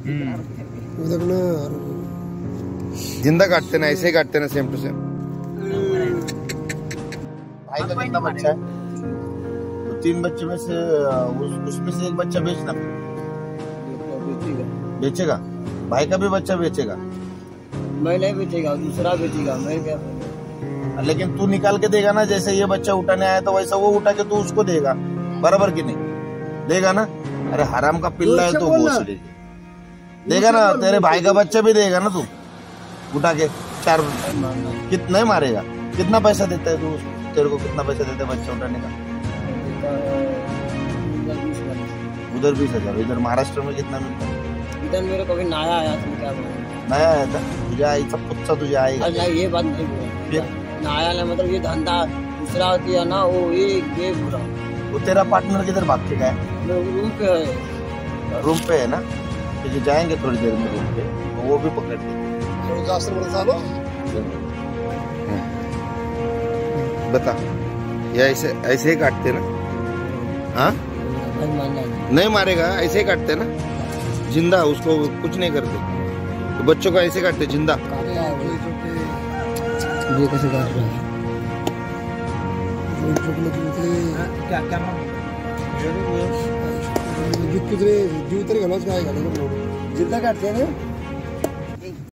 उधर ना ज़िंदा काटते ना ऐसे ही काटते ना सेम टू सेम भाई का कितना बच्चा है। तो तीन बच्चे में से उस, उसमें से एक बच्चा बेचना। बेचेगा। भाई का भी बच्चा बेचेगा? मैं नहीं बेचेगा दूसरा बेचेगा मैं क्या लेकिन तू निकाल के देगा ना जैसे ये बच्चा उठाने आया तो वैसा वो उठा के तू उसको देगा। बराबर की नहीं? देगा ना? अरे हराम का पिल्ला है तो वो देगी ना तेरे भाई का बच्चा भी देगा ना तू? उठा के चार कितना नहीं मारेगा। कितना पैसा देता है तू? तेरे को कितना पैसा देता है बच्चा उठाने का? उधर बीस हज़ार इधर महाराष्ट्र में कितना मिलता है? इधर मेरे कभी नया आया क्या नया आया था? तुझे आएगा कुत्ता तुझे आएगा। ये बात नहीं नया नहीं मतलब ये धंधा दूसरा होती है ना वो ये ये बुरा। वो तेरा पार्टनर किधर भाग के गया? रूम पे है। रूम पे है ना? तो जाएँगे थोड़ी देर में रूम पे तो वो भी पकड़ लेंगे। बता। ये ऐसे ऐसे ही काटते ना? हाँ? नहीं नहीं मारेगा ऐसे ही काटते ना? ज़िंदा उसको कुछ नहीं करते। तो बच्चों को ऐसे काटते ज़िंदा। ये कैसे काट रहा है? क्या क्या जितना काटते हैं ना